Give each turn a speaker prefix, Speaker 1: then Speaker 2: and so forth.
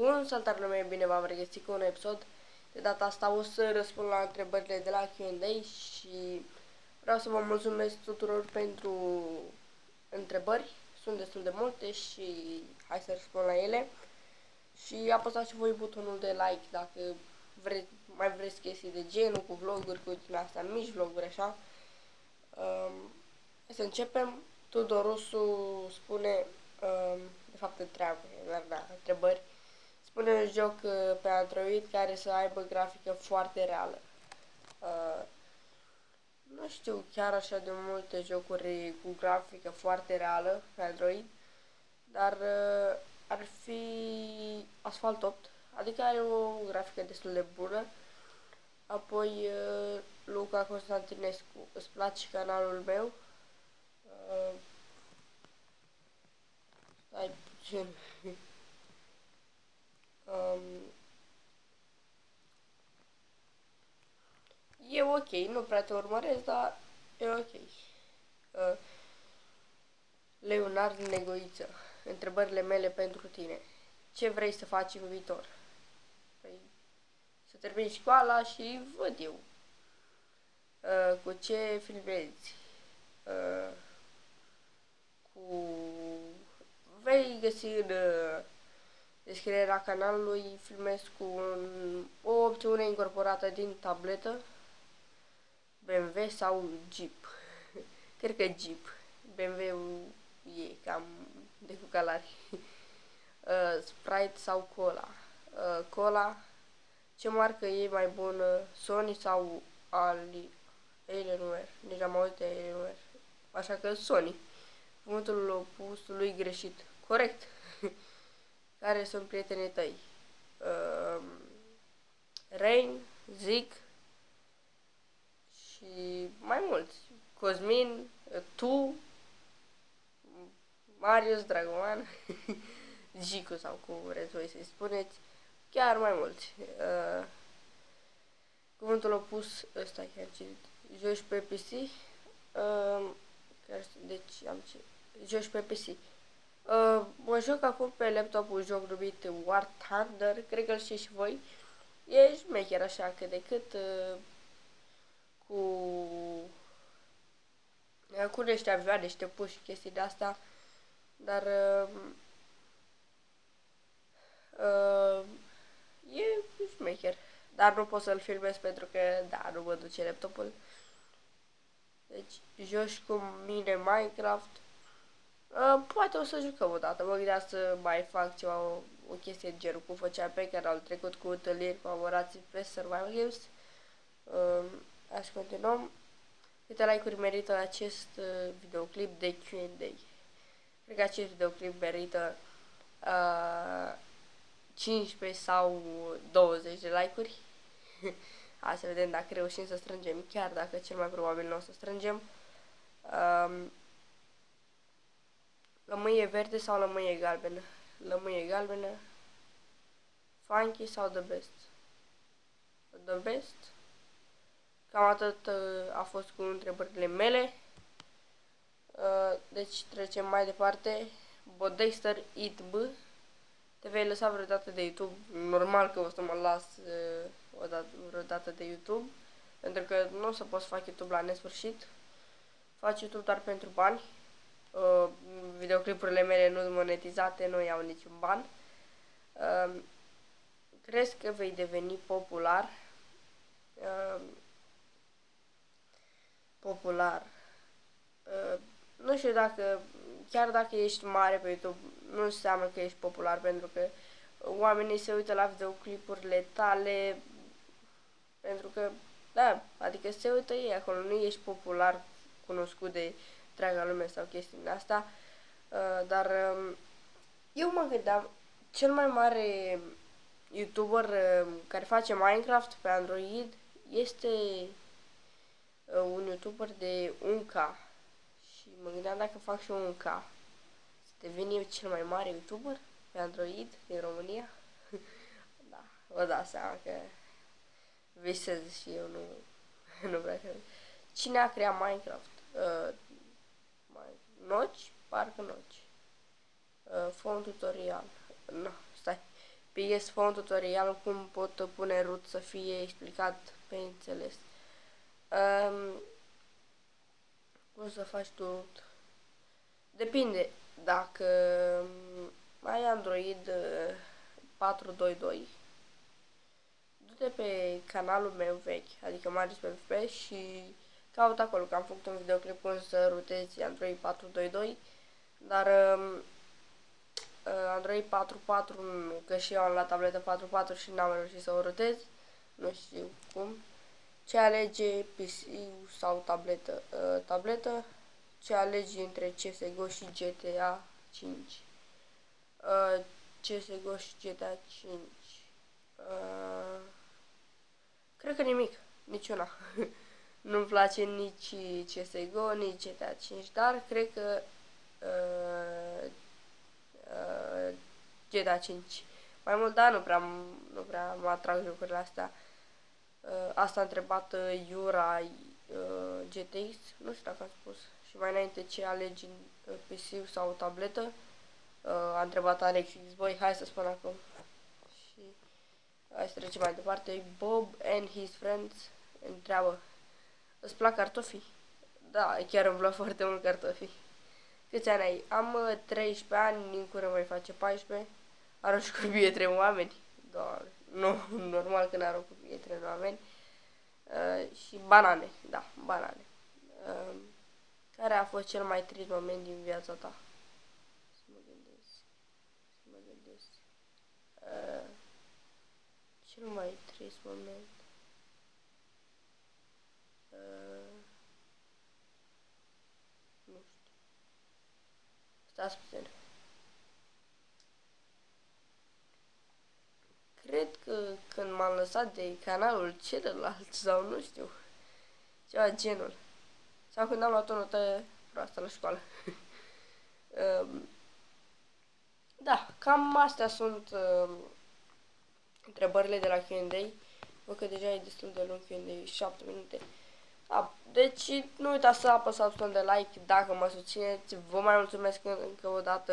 Speaker 1: Bun, salutare lume, bine v-am regăsit cu un episod. De data asta o să răspund la întrebările de la Q&A și vreau să vă mulțumesc tuturor pentru întrebări. Sunt destul de multe și hai să răspund la ele. Și apăsați și voi butonul de like dacă vreți, mai vreți chestii de genul, cu vloguri, cu din astea mici vloguri, așa. Um, să începem. Tudorosu spune, um, de fapt întreabă, dar da, întrebări. Spune un joc uh, pe Android care să aibă grafică foarte reală. Uh, nu știu chiar așa de multe jocuri cu grafică foarte reală pe Android, dar uh, ar fi Asphalt 8, adică are o grafică destul de bună. Apoi uh, Luca Constantinescu, îți place canalul meu? Uh, stai puțin. um, e ok, nu prea te urmăresc, dar e ok. Uh, Leonard Negoiță, întrebările mele pentru tine. Ce vrei să faci în viitor? Păi, să termin școala și văd eu. Uh, cu ce filmezi? Uh, cu... Vei găsi în uh, descrierea canalului, filmez cu un, o opțiune incorporată din tabletă, BMW sau Jeep. Cred că Jeep. BMW-ul e cam de cu calari. Uh, Sprite sau Cola. Uh, Cola, ce marcă e mai bună, Sony sau Ali, Alienware? Nici am auzit de Alienware. Așa că Sony. Cuvântul opus lui greșit. Corect. Care sunt prietenii tăi? Uh, Rain, Zic și mai mulți. Cosmin, tu, Marius, Dragoman, Gicu sau cum vreți voi să-i spuneți, chiar mai mulți. Uh, cuvântul opus, ăsta chiar citit, joci pe PC, uh, deci am ce, joci pe PC. Uh, mă joc acum pe laptop un joc numit War Thunder, cred că îl știți și voi. E șmecher așa cât de cât uh, cu cu niște avioane, niște puși și chestii de asta, dar uh, uh, e șmecher. Dar nu pot să-l filmez pentru că, da, nu mă duce laptopul. Deci, joci cu mine Minecraft. Uh, poate o să jucăm o dată. Mă gândeam să mai fac ceva, o, o chestie de genul cum făceam pe canal trecut cu întâlniri, colaborații pe Survival Games. Uh, aș continuăm. Câte like-uri merită acest uh, videoclip de Q&A? Cred că acest videoclip merită uh, 15 sau 20 de like-uri. Hai să vedem dacă reușim să strângem, chiar dacă cel mai probabil nu o să strângem. Um, lămâie verde sau lămâie galbenă? Lămâie galbenă. Funky sau The Best? The Best. Cam atât uh, a fost cu întrebările mele. Uh, deci trecem mai departe. Bodexter It B. Te vei lăsa vreodată de YouTube? Normal că o să mă las uh, o dată, vreodată de YouTube. Pentru că nu o să pot să fac YouTube la nesfârșit. Fac YouTube doar pentru bani. Uh, videoclipurile mele nu sunt monetizate, nu iau niciun ban. Uh, crezi că vei deveni popular? Uh, popular. Uh, nu știu dacă, chiar dacă ești mare pe YouTube, nu înseamnă că ești popular, pentru că oamenii se uită la videoclipurile tale, pentru că, da, adică se uită ei acolo, nu ești popular, cunoscut de întreaga lume sau chestii din asta, uh, dar uh, eu mă gândeam, cel mai mare YouTuber uh, care face Minecraft pe Android este uh, un YouTuber de 1K și mă gândeam dacă fac și un 1K să devin eu cel mai mare YouTuber pe Android din România. da, vă dați seama că visez și eu nu, nu vreau să... Cine a creat Minecraft? Uh, mai, noci? Parcă noci. Uh, fond tutorial. Nu, no, stai. PS Phone tutorial cum pot pune root să fie explicat pe înțeles. Um, cum să faci tu root? Depinde. Dacă ai Android 422, uh, du-te pe canalul meu vechi, adică Marius PvP și caut acolo, că am făcut un videoclip cum să rutezi Android 422, dar um, uh, Android 4.4, că și eu am la tabletă 4.4 și n-am reușit să o rotez, nu știu cum. Ce alege PC sau tabletă? Uh, tabletă, ce alege între CSGO și GTA 5? Uh, CSGO și GTA 5. Uh, cred că nimic, niciuna. Nu-mi place nici CSGO, nici GTA 5, dar cred că uh, uh, GTA 5. Mai mult, da, nu prea, nu prea mă atrag lucrurile astea. Uh, asta a întrebat uh, Iura uh, GTX, nu știu dacă am spus. Și mai înainte ce alegi uh, PC sau tabletă, uh, a întrebat Alex Xboy, hai să spun acum. Și hai să trecem mai departe. Bob and his friends întreabă, îți plac cartofii? Da, chiar îmi plac foarte mult cartofii. Câți ani ai? Am 13 uh, ani, în cură mai face 14. Arunci cu bie trei oameni. Doar, nu, normal că n-arunc cu bie trei oameni. Uh, și banane, da, banane. Uh, care a fost cel mai trist moment din viața ta? Să mă gândesc. Să mă gândesc. Uh, cel mai trist moment. Stați puțin. Cred că când m-am lăsat de canalul celălalt sau nu știu, ceva genul. Sau când am luat o notă proastă la școală. um, da, cam astea sunt uh, întrebările de la Q&A. Văd că deja e destul de lung Q&A, 7 minute. Da, deci nu uitați să apăsați un de like dacă mă susțineți. Vă mai mulțumesc încă o dată.